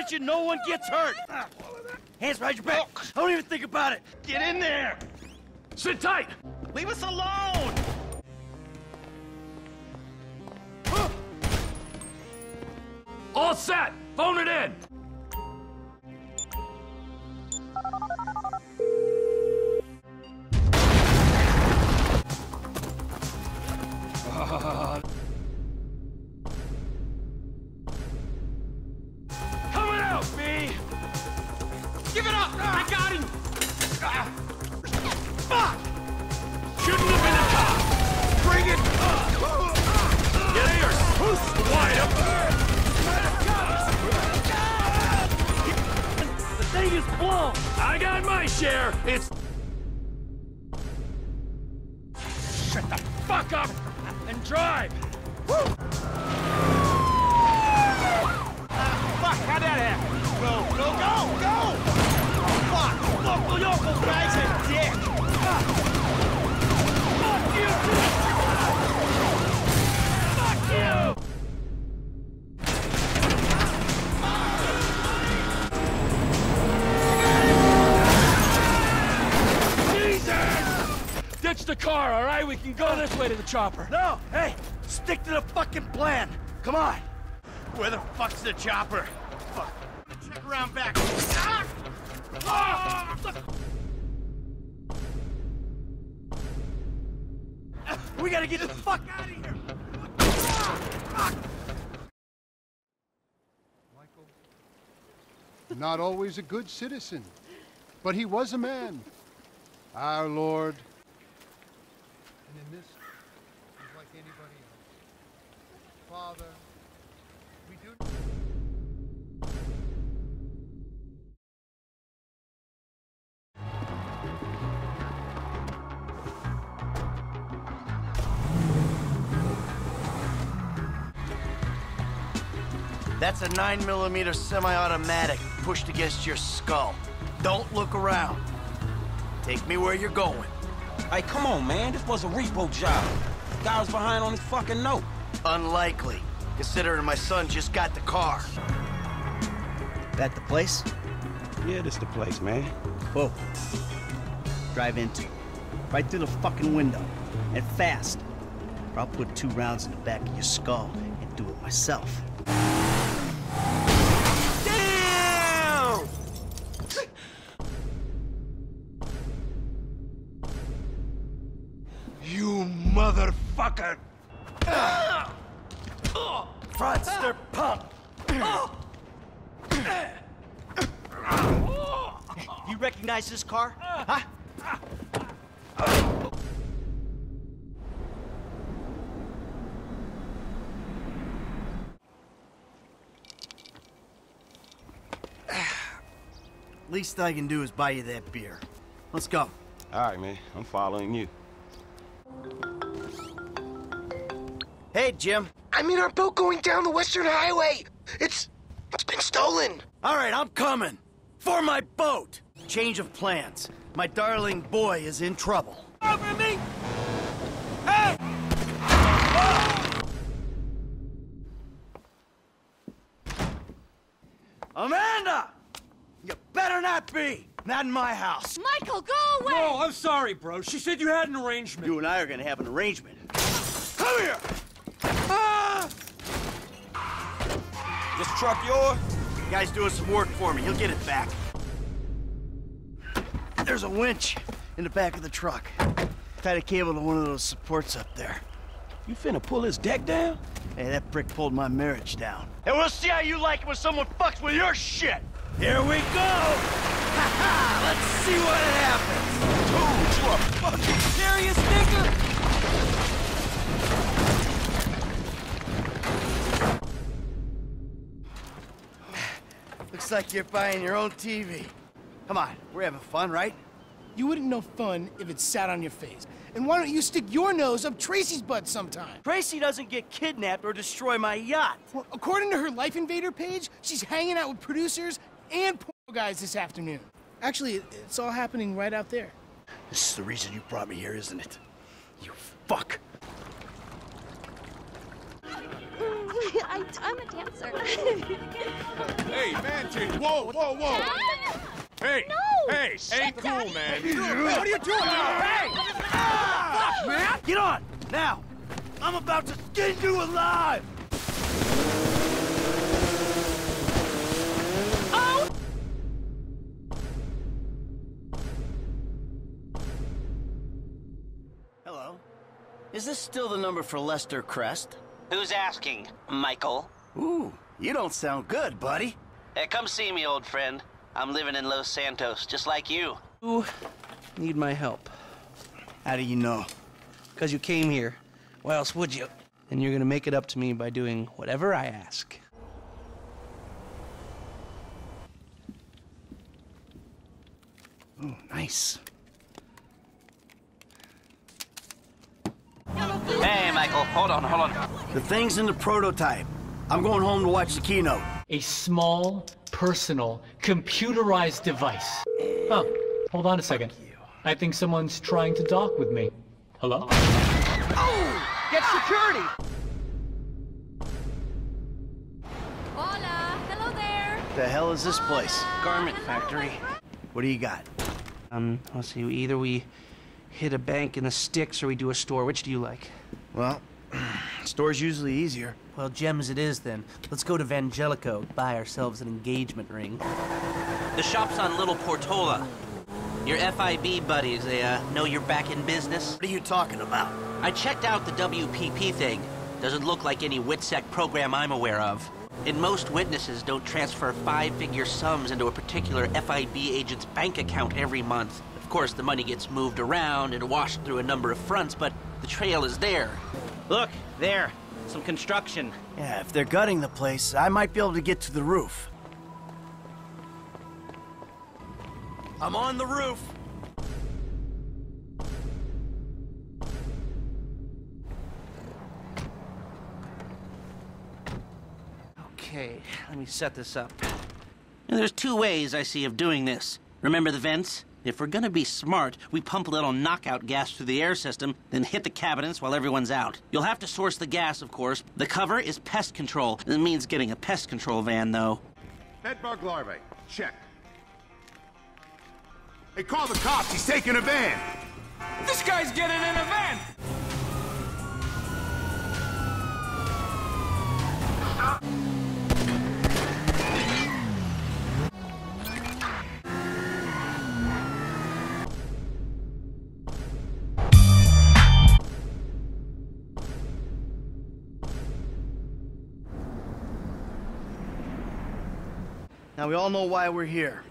attention, no one gets hurt. Hands behind your back. Don't even think about it. Get in there. Sit tight! Leave us alone. All set! Phone it in! Give it up! I got him! Fuck! Shouldn't have been a cop! Bring it! Get ears! Who's wide up? The thing is blown. I got my share. It's. Shut the fuck up and drive. Can go this way to the chopper. No! Hey! Stick to the fucking plan! Come on! Where the fuck's the chopper? Fuck. Check around back. Ah! Ah! We gotta get the fuck out of here! Not always a good citizen, but he was a man. Our Lord. And in this, he's like anybody else. Father, we do. That's a 9mm semi-automatic pushed against your skull. Don't look around. Take me where you're going. Hey, come on, man. This was a repo job. Guy was behind on his fucking note. Unlikely, considering my son just got the car. That the place? Yeah, this the place, man. Whoa. Drive into. it. Right through the fucking window. And fast. Or I'll put two rounds in the back of your skull and do it myself. Least I can do is buy you that beer. Let's go. All right, man. I'm following you. Hey, Jim. I'm in our boat going down the Western Highway. It's... it's been stolen. All right, I'm coming. For my boat. Change of plans. My darling boy is in trouble. Over me! Be! Not in my house. Michael, go away! No, I'm sorry, bro. She said you had an arrangement. You and I are gonna have an arrangement. Come here! Ah! This truck yours? Guy's doing some work for me. He'll get it back. There's a winch in the back of the truck. Tied a cable to one of those supports up there. You finna pull his deck down? Hey, that brick pulled my marriage down. And we'll see how you like it when someone fucks with your shit. Here we go! Let's see what happens. Dude, you are fucking serious, nigga? Looks like you're buying your own TV. Come on, we're having fun, right? You wouldn't know fun if it sat on your face. And why don't you stick your nose up Tracy's butt sometime? Tracy doesn't get kidnapped or destroy my yacht. Well, according to her Life Invader page, she's hanging out with producers and guys this afternoon. Actually, it's all happening right out there. This is the reason you brought me here, isn't it? You fuck. I, I'm a dancer. Hey, man, change. Whoa, whoa, whoa. Hey, No, hey, shut ain't cool, down. man. What are you doing? Hey! Ah! man! Get on! Now! I'm about to skin you alive! Is this still the number for Lester Crest? Who's asking, Michael? Ooh, you don't sound good, buddy. Hey, come see me, old friend. I'm living in Los Santos, just like you. You need my help. How do you know? Because you came here. Why else would you? And you're gonna make it up to me by doing whatever I ask. Oh, nice. Hey, Michael, hold on, hold on. The thing's in the prototype. I'm going home to watch the keynote. A small, personal, computerized device. Oh, hold on a second. I think someone's trying to dock with me. Hello? Oh! Get security! Hola, hello there. The hell is this place? Garment factory. What do you got? Um, let's see. Either we hit a bank in the sticks or we do a store. Which do you like? Well, store's usually easier. Well, gems it is then. Let's go to Vangelico, buy ourselves an engagement ring. The shop's on Little Portola. Your FIB buddies, they uh, know you're back in business? What are you talking about? I checked out the WPP thing. Doesn't look like any WITSEC program I'm aware of. And most witnesses don't transfer five-figure sums into a particular FIB agent's bank account every month. Of course, the money gets moved around and washed through a number of fronts, but the trail is there. Look, there. Some construction. Yeah, if they're gutting the place, I might be able to get to the roof. I'm on the roof. Okay, let me set this up. Now, there's two ways I see of doing this. Remember the vents? If we're gonna be smart, we pump a little knockout gas through the air system, then hit the cabinets while everyone's out. You'll have to source the gas, of course. The cover is pest control. It means getting a pest control van, though. Bedbug larvae. Check. Hey, call the cops. He's taking a van. This guy's getting in a van! Now, we all know why we're here.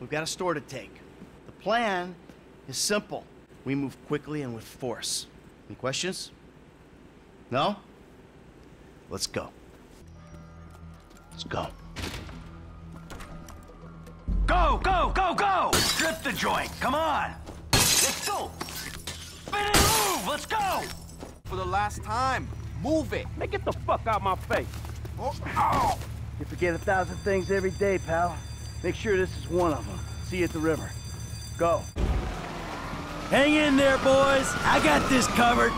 We've got a store to take. The plan is simple. We move quickly and with force. Any questions? No? Let's go. Let's go. Go, go, go, go! Strip the joint, come on! Let's go! Spin and move, let's go! For the last time, move it! Hey, get the fuck out of my face! Oh. You forget a thousand things every day, pal. Make sure this is one of them. See you at the river. Go. Hang in there, boys! I got this covered!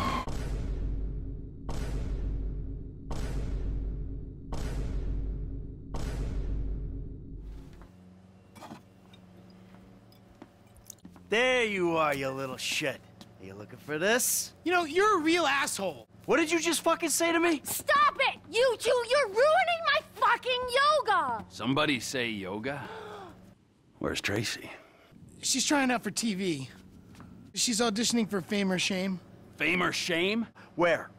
There you are, you little shit. Are you looking for this? You know, you're a real asshole. What did you just fucking say to me? Stop it! You two, you're ruining my fucking yoga! Somebody say yoga? Where's Tracy? She's trying out for TV. She's auditioning for Fame or Shame, Fame or shame? Where?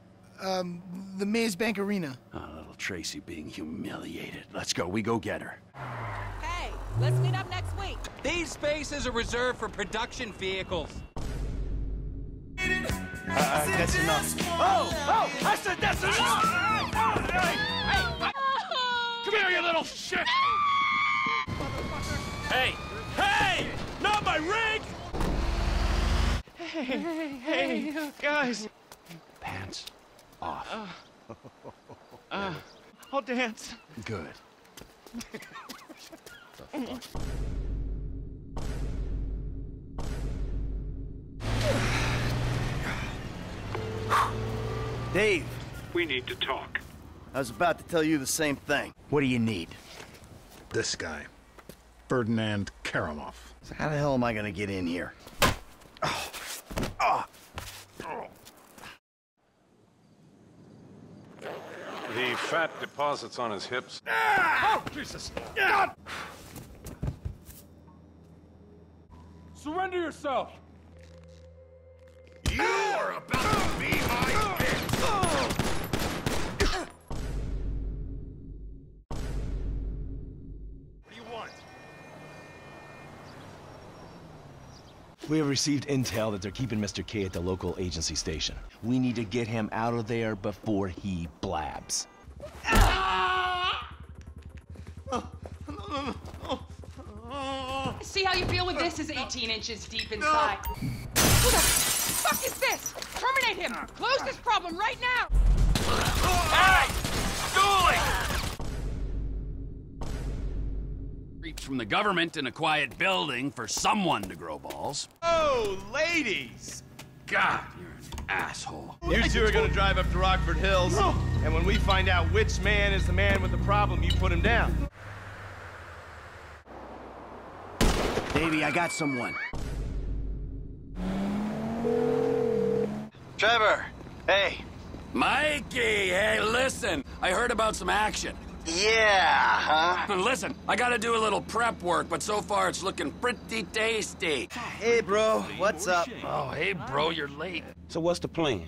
Um, the Maze Bank Arena. Oh, little Tracy being humiliated. Let's go, we go get her. Hey, let's meet up next week. These spaces are reserved for production vehicles. Uh, that's enough. Oh, oh, I said that's enough! Come here, you little shit! hey, hey! Not my rig! Hey, hey, hey, guys, Pants off. Uh, uh, I'll dance. Good. Dave, We need to talk. I was about to tell you the same thing. What do you need? This guy. Ferdinand Kerimov. So how the hell am I gonna get in here? The fat deposits on his hips. Ah! Oh, Jesus! God! Surrender yourself! You are about to be my bitch! We have received intel that they're keeping Mr. K at the local agency station. We need to get him out of there before he blabs. See how you feel when this is 18 inches deep inside. Who the fuck is this? Terminate him! Close this problem right now! Hey! From the government in a quiet building for someone to grow balls. Oh, ladies! God, you're an asshole. You two are gonna drive up to Rockford Hills, and when we find out which man is the man with the problem, you put him down. Baby, I got someone. Trevor, hey. Mikey, hey, listen. I heard about some action. Yeah, huh? Listen, I gotta do a little prep work, but so far it's looking pretty tasty. Hey, bro, what's up? Oh, hey, bro, you're late. So what's the plan?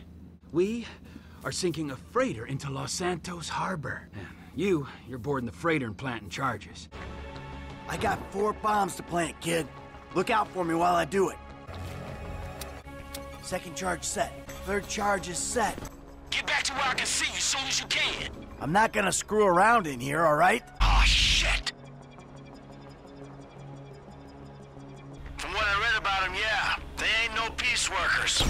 We are sinking a freighter into Los Santos Harbor. You, you're boarding the freighter and planting charges. I got four bombs to plant, kid. Look out for me while I do it. Second charge set. Third charge is set. Get back to where I can see you as soon as you can. I'm not gonna screw around in here, all right? Oh, shit! From what I read about them, yeah, they ain't no peace workers.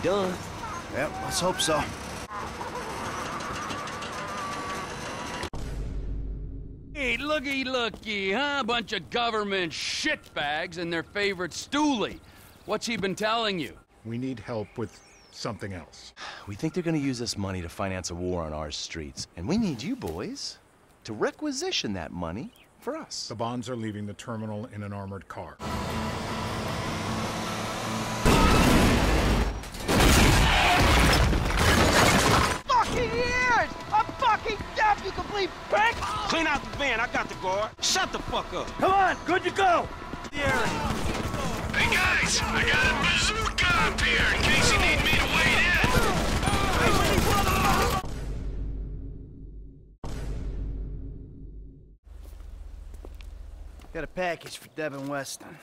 He done. Yep, let's hope so. Hey, looky, looky, huh? Bunch of government shitbags and their favorite stoolie. What's he been telling you? We need help with something else. We think they're gonna use this money to finance a war on our streets. And we need you boys to requisition that money for us. The bonds are leaving the terminal in an armored car. You complete prick! Clean out the van. I got the guard. Shut the fuck up. Come on, good to go! Hey guys, I got a bazooka up here in case you need me to wade in. Got a package for Devin Weston.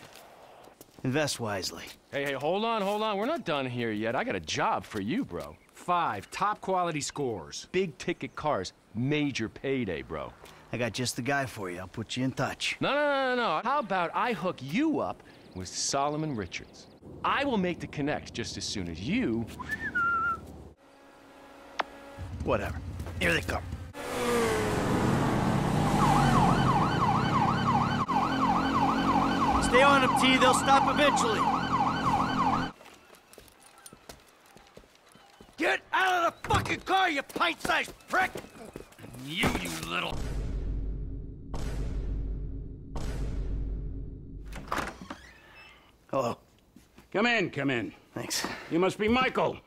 Invest wisely. Hey, hey, hold on, hold on. We're not done here yet. I got a job for you, bro. Five top quality scores, big ticket cars, major payday, bro. I got just the guy for you. I'll put you in touch. No, no, no, no, no. How about I hook you up with Solomon Richards? I will make the connect just as soon as you. Whatever. Here they come. Stay on them, T. They'll stop eventually. Get out of the fucking car, you pint-sized prick! You, you little. Hello. Come in, come in. Thanks. You must be Michael.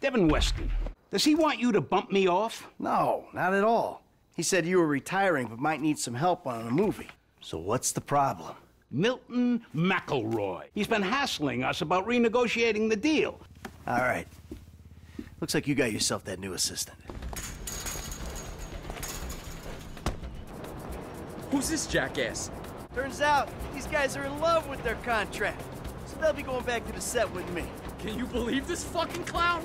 Devin Weston. Does he want you to bump me off? No, not at all. He said you were retiring but might need some help on a movie. So what's the problem? Milton McIlroy. He's been hassling us about renegotiating the deal. All right. Looks like you got yourself that new assistant. Who's this jackass? Turns out, these guys are in love with their contract. So they'll be going back to the set with me. Can you believe this fucking clown?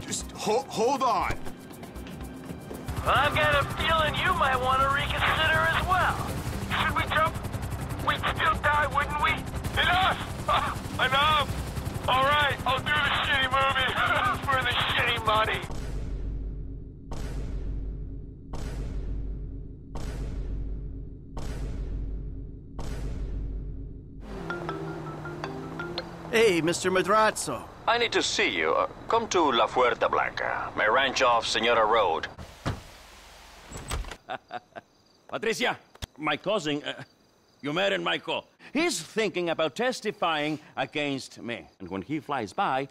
Just ho hold on. I've got a feeling you might want to reconsider as well. Should we jump? We'd still die, wouldn't we? Enough! Enough! All right, I'll do the shitty movie for the shitty money. Hey, Mr. Madrazo. I need to see you. Uh, come to La Fuente Blanca, my ranch off Senora Road. Patricia, my cousin, uh, you met Michael. He's thinking about testifying against me. And when he flies by,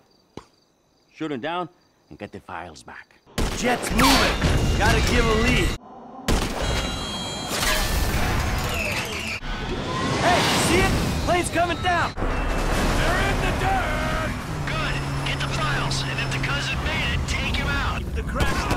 shoot him down and get the files back. Jet's moving. Gotta give a lead. Hey, see it? Plane's coming down. They're in the dirt! Good. Get the files, and if the cousin made it, take him out. The cracks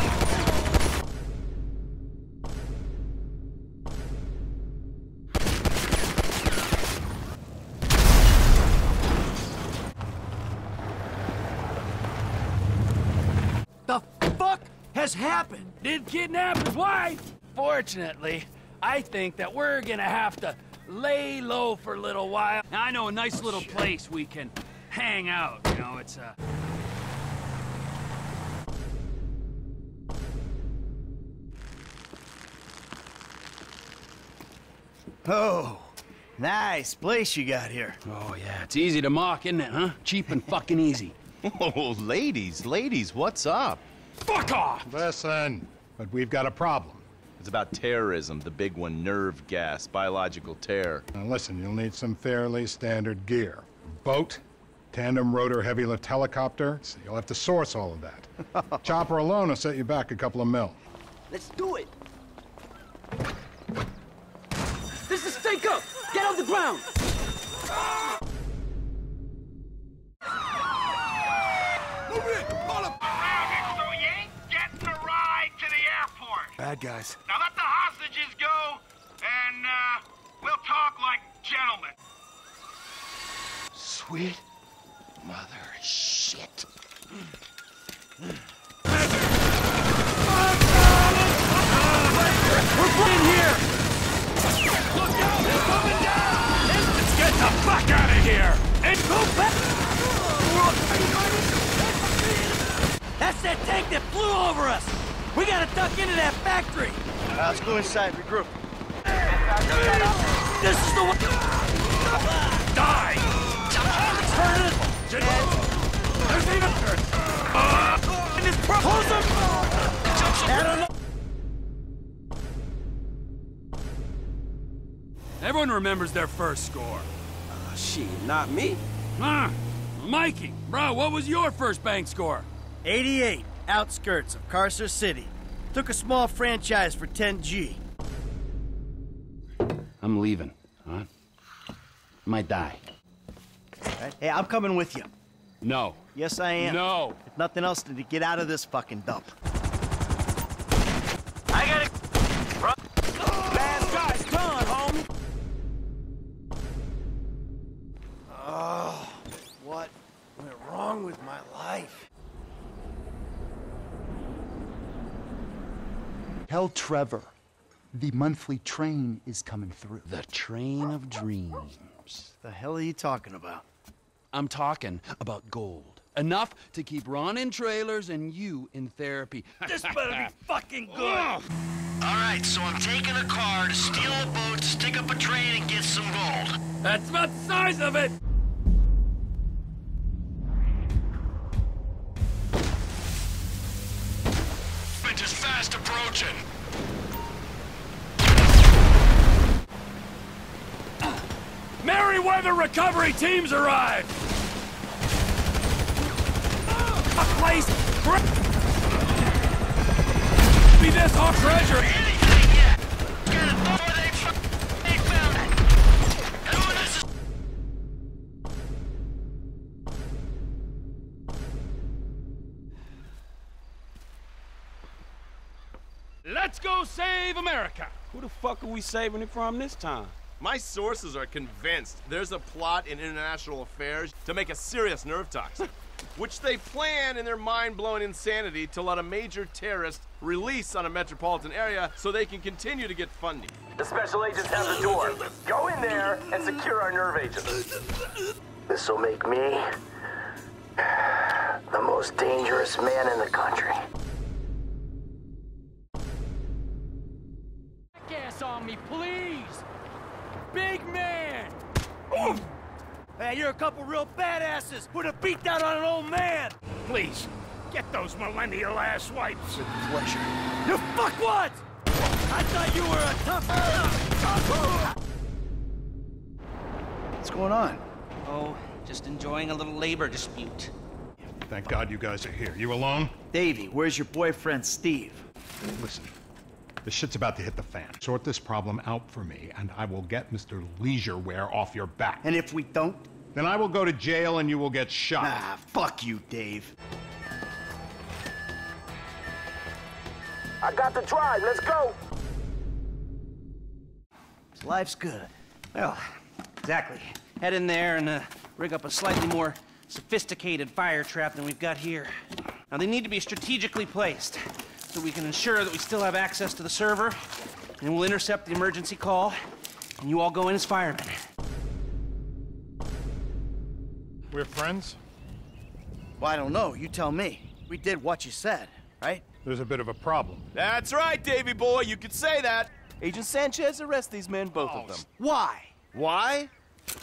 has happened? Did kidnap his wife? Fortunately, I think that we're gonna have to lay low for a little while. Now, I know a nice little place we can hang out, you know, it's uh Oh, nice place you got here. Oh yeah, it's easy to mock, isn't it, huh? Cheap and fucking easy. Oh, ladies, ladies, what's up? Fuck off! Listen, but we've got a problem. It's about terrorism, the big one, nerve gas, biological terror. Now listen, you'll need some fairly standard gear. Boat, tandem rotor heavy lift helicopter. So you'll have to source all of that. Chopper alone will set you back a couple of mil. Let's do it. This is Stake Up! Get on the ground! Guys. Now let the hostages go, and uh, we'll talk like gentlemen. Sweet mother shit. We're in here! Look out! They're coming down! Let's get the fuck out of here! And go back! That's that tank that flew over us. We gotta duck into that factory. let's go inside, regroup. This is the one. Die! Turn it. There's even... Uh, and this propulsion. I don't know. Everyone remembers their first score. Uh, shit, not me. Huh? Mikey, bro, what was your first bank score? 88, outskirts of Carcer City. Took a small franchise for 10G. I'm leaving, huh? Might die. Right? Hey, I'm coming with you. No. Yes, I am. No. If nothing else, to get out of this fucking dump. Tell Trevor the monthly train is coming through. The train of dreams. The hell are you talking about? I'm talking about gold. Enough to keep Ron in trailers and you in therapy. This better be fucking good. All right, so I'm taking a car to steal a boat, stick up a train, and get some gold. That's about the size of it. Merryweather recovery teams arrived. A place. Be this our treasure. Let's go save America. Who the fuck are we saving it from this time? My sources are convinced there's a plot in international affairs to make a serious nerve toxin, which they plan in their mind-blowing insanity to let a major terrorist release on a metropolitan area so they can continue to get funding. The special agents have the door. Go in there and secure our nerve agents. This will make me the most dangerous man in the country. Gas on me, please! Big man! Oof. Hey, you're a couple real badasses. Put a beat down on an old man. Please, get those millennial ass wipes. With pleasure. You fuck what?! I thought you were a tough... What's going on? Oh, just enjoying a little labor dispute. Thank God you guys are here. You alone? Davey, where's your boyfriend, Steve? Listen, the shit's about to hit the fan. Sort this problem out for me, and I will get Mr. Leisureware off your back. And if we don't? Then I will go to jail and you will get shot. Ah, fuck you, Dave. I got the drive. Let's go. Life's good. Well, exactly. Head in there and uh, rig up a slightly more sophisticated fire trap than we've got here. Now, they need to be strategically placed so we can ensure that we still have access to the server, and we'll intercept the emergency call, and you all go in as firemen. We're friends? Well, I don't know. You tell me. We did what you said, right? There's a bit of a problem. That's right, Davy boy, you could say that. Agent Sanchez, arrest these men, both of them. Why? Why?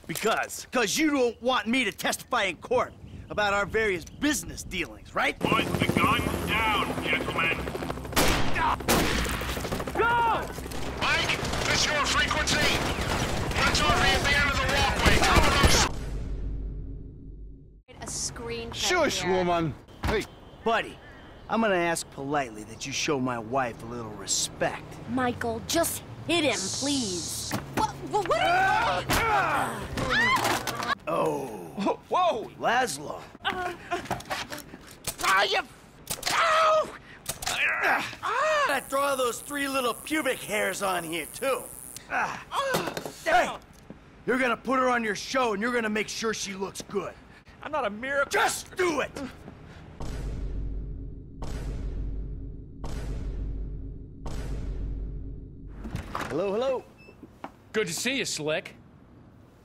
Because. Because you don't want me to testify in court about our various business dealings, right? Put the gun down, gentlemen. Go! Mike, this your frequency. That's over at the end of the walkway. Cover those. A screen. Shush, woman. Hey, Buddy, I'm gonna ask politely that you show my wife a little respect. Michael, just hit him, please. What? What? what are you... Oh. Whoa! Lazlow. Ah, you... Ow! Ah, I draw those three little pubic hairs on here, too. Ah. Hey, you're gonna put her on your show and you're gonna make sure she looks good. I'm not a miracle. Just do it! Hello, hello. Good to see you, Slick.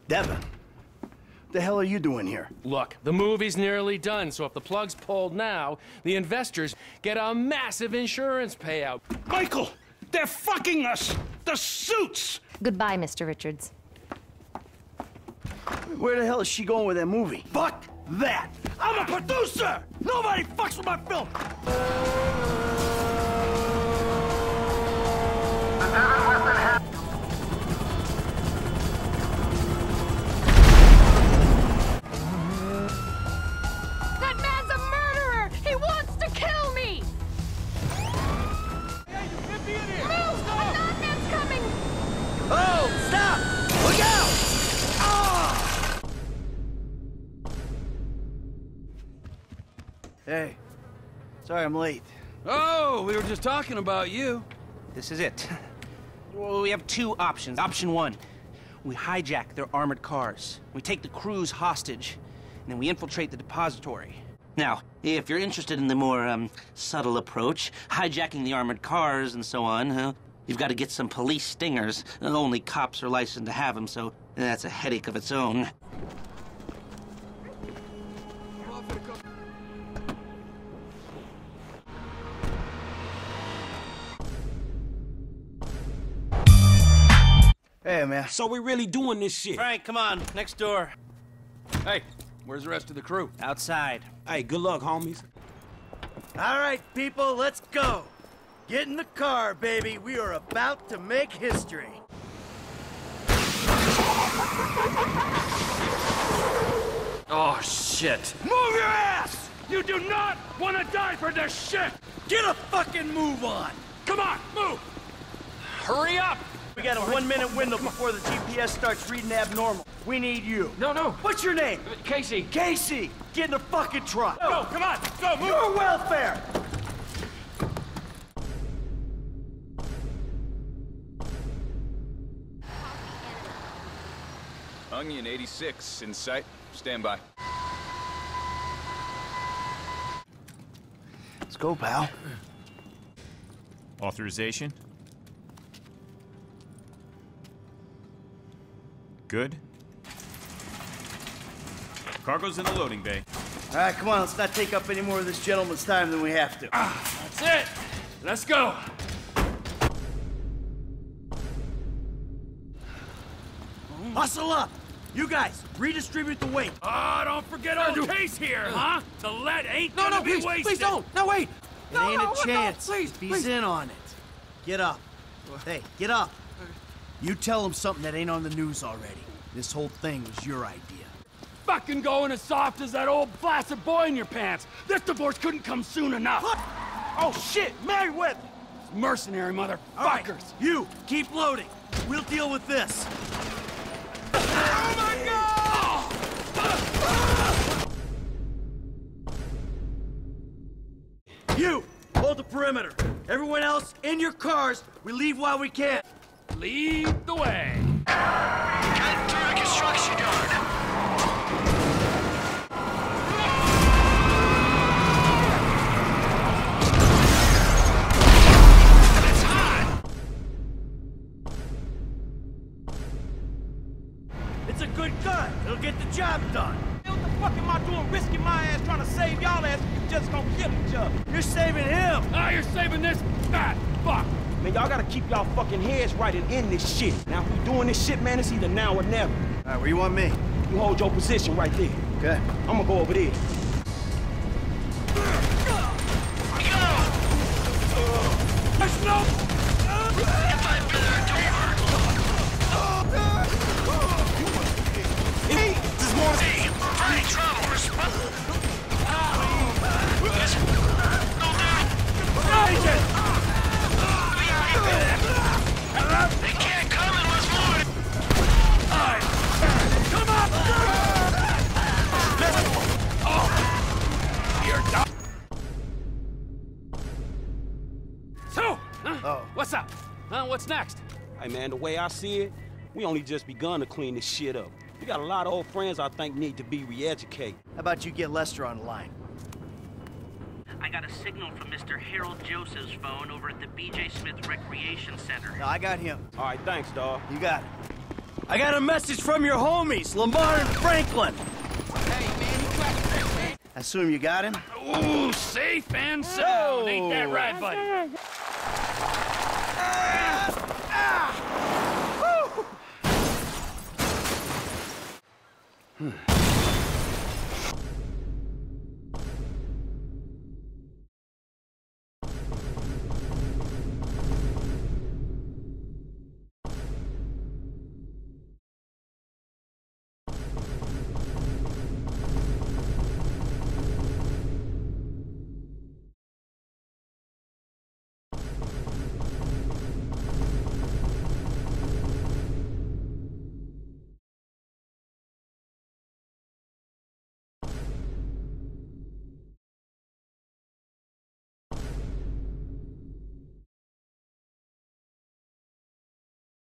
Devin. What the hell are you doing here? Look, the movie's nearly done, so if the plug's pulled now, the investors get a massive insurance payout. Michael, they're fucking us. The suits. Goodbye, Mr. Richards. Where the hell is she going with that movie? Fuck that! I'm a producer! Nobody fucks with my film! Uh, uh, uh. Sorry I'm late. Oh, we were just talking about you. This is it. Well, we have two options. Option one, we hijack their armored cars. We take the crews hostage, and then we infiltrate the depository. Now, if you're interested in the more um, subtle approach, hijacking the armored cars and so on, huh, you've got to get some police stingers. Only cops are licensed to have them, so that's a headache of its own. Hey, man. So we're really doing this shit? Frank, come on, next door. Hey, where's the rest of the crew? Outside. Hey, good luck, homies. All right, people, let's go. Get in the car, baby. We are about to make history. Oh, shit. Move your ass! You do not want to die for this shit. Get a fucking move on! Come on, move. Hurry up. We got a one-minute window before the GPS starts reading abnormal. We need you. No, no. What's your name? Uh, Casey. Casey! Get in the fucking truck! Go, come on, go, move. Your welfare! Onion 86 in sight. Stand by. Let's go, pal. Authorization? Good. Cargo's in the loading bay. All right, come on, let's not take up any more of this gentleman's time than we have to. That's it. Let's go. Hustle up! You guys, redistribute the weight. Ah, don't forget old Case here, huh? The lead ain't No, gonna no, be please, wasted. please don't. No, wait. It No, ain't no, a no, chance. please, if he's please. in on it. Get up. Hey, get up. You tell him something that ain't on the news already. This whole thing was your idea. Fucking going as soft as that old blasted boy in your pants. This divorce couldn't come soon enough. Oh shit, Merryweather! Mercenary motherfuckers. Right, you keep loading. We'll deal with this. Oh my god! You hold the perimeter. Everyone else in your cars. We leave while we can. Lead the way. Cut through the construction yard. It's hot. It's a good gun. It'll get the job done. What the fuck am I doing risking my ass trying to save y'all ass you just gonna kill each other? You're saving him. Ah, you're saving this fat. Man, y'all gotta keep y'all fucking heads right and end this shit. Now, if we doing this shit, man, it's either now or never. All right, where you want me? You hold your position right there. Okay. I'm gonna go over there. man. The way I see it, we only just begun to clean this shit up. We got a lot of old friends I think need to be re-educated. How about you get Lester on the line? I got a signal from Mr. Harold Joseph's phone over at the B.J. Smith Recreation Center. No, I got him. All right, thanks, dawg. You got it. I got a message from your homies, Lamar and Franklin. Hey, man, you got it, man. I assume you got him? Ooh, safe and sound. Ain't that right, buddy? Ah! Ah! Hmm.